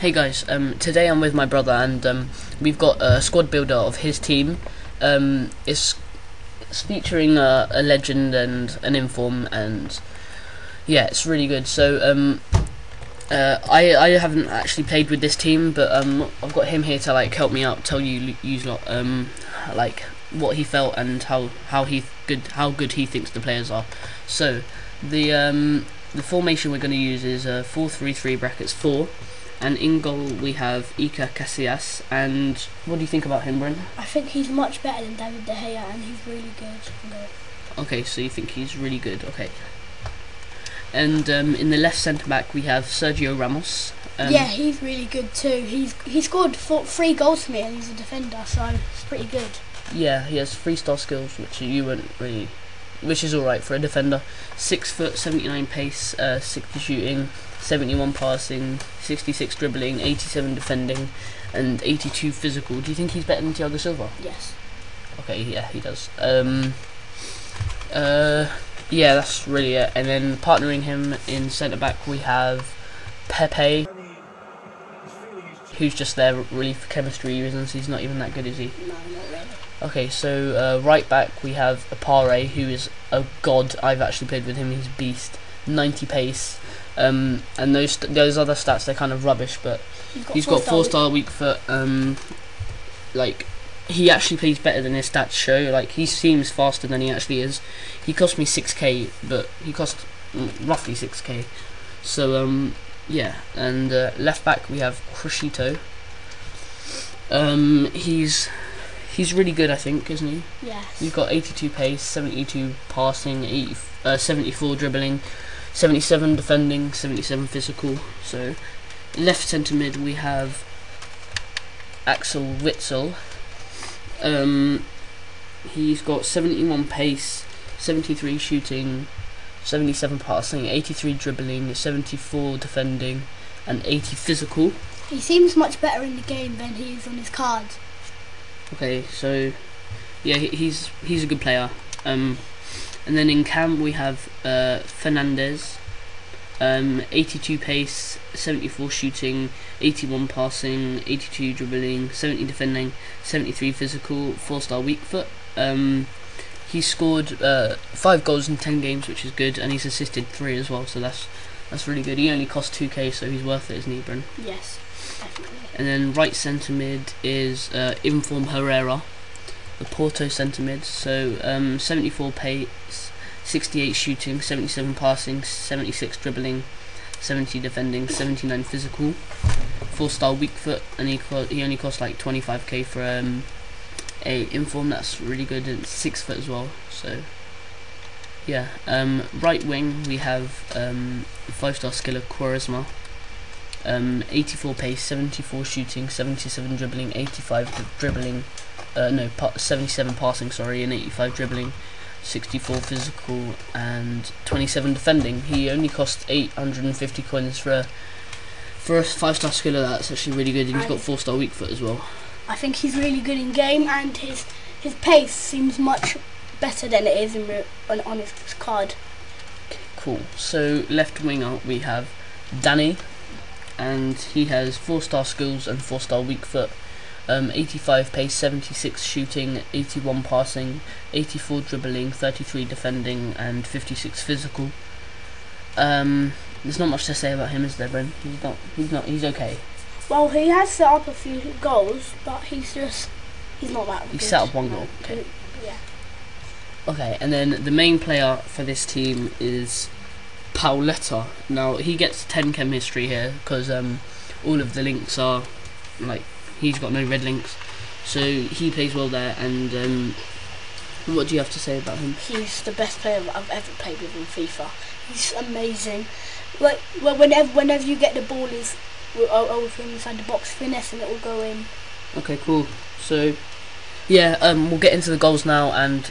Hey guys, um, today I'm with my brother and um, we've got a squad builder of his team. Um, it's, it's featuring a, a legend and an inform and yeah, it's really good. So um, uh, I I haven't actually played with this team, but um, I've got him here to like help me out, tell you use lot um, like what he felt and how how he good how good he thinks the players are. So the the formation we're going to use is uh, four three three brackets four and in goal we have Iker Casillas. And what do you think about him, Brent? I think he's much better than David De Gea, and he's really good. Okay, so you think he's really good? Okay. And um, in the left centre back we have Sergio Ramos. Um, yeah, he's really good too. He's he scored four, three goals for me, and he's a defender, so it's pretty good. Yeah, he has three star skills, which you wouldn't really, which is all right for a defender. Six foot, seventy nine pace, uh, sixty shooting, 71 passing, 66 dribbling, 87 defending, and 82 physical. Do you think he's better than Thiago Silva? Yes. Okay, yeah, he does. Um, uh, yeah, that's really it. And then partnering him in centre back, we have Pepe, who's just there really for chemistry reasons. He's not even that good, is he? No, not really. Okay, so uh, right back we have Apare, who is a god. I've actually played with him. He's a beast. 90 pace, um, and those those other stats they're kind of rubbish, but he's got, he's four, got four star weak foot. Um, like he actually plays better than his stats show. Like he seems faster than he actually is. He cost me six k, but he cost roughly six k. So um, yeah, and uh, left back we have Crucito. Um, he's he's really good, I think, isn't he? Yes. He's got 82 pace, 72 passing, 80, uh, 74 dribbling, 77 defending, 77 physical. So left centre mid we have Axel Witsel. Um, he's got 71 pace, 73 shooting, 77 passing, 83 dribbling, 74 defending, and 80 physical. He seems much better in the game than he is on his cards. Okay, so yeah, he's he's a good player. Um, and then in cam we have uh, Fernandez, um, 82 pace, 74 shooting, 81 passing, 82 dribbling, 70 defending, 73 physical, 4 star weak foot. Um, he scored uh, 5 goals in 10 games, which is good, and he's assisted 3 as well, so that's that's really good. He only cost 2k, so he's worth it, isn't he, Bryn? Yes, definitely. And then right centre mid is uh, Inform Herrera the Porto centre mid. So um, 74 pace, 68 shooting, 77 passing, 76 dribbling, 70 defending, 79 physical, four star weak foot, and he he only cost like 25k for um, a inform. That's really good and six foot as well. So yeah, um, right wing we have um, five star skiller Quaresma. Um, 84 pace, 74 shooting, 77 dribbling, 85 dribbling, uh, no, 77 passing, sorry, and 85 dribbling, 64 physical, and 27 defending. He only cost 850 coins for a for a five star skiller. That's actually really good, and he's got four star weak foot as well. I think he's really good in game, and his his pace seems much better than it is in on, on his card. cool. So left winger we have Danny, and he has four star skills and four star weak foot. Um, 85 pace, 76 shooting, 81 passing, 84 dribbling, 33 defending, and 56 physical. Um, there's not much to say about him, is there, Bren? He's not. He's not. He's okay. Well, he has set up a few goals, but he's just he's not that. He set up one goal. Okay. Yeah. Okay, and then the main player for this team is Pauleta. Now he gets 10 chemistry here because um, all of the links are like He's got no red links, so he plays well there. And um, what do you have to say about him? He's the best player I've ever played with in FIFA. He's amazing. Like, well, whenever whenever you get the ball, is over him inside the box, finesse, and it will go in. Okay, cool. So, yeah, um, we'll get into the goals now, and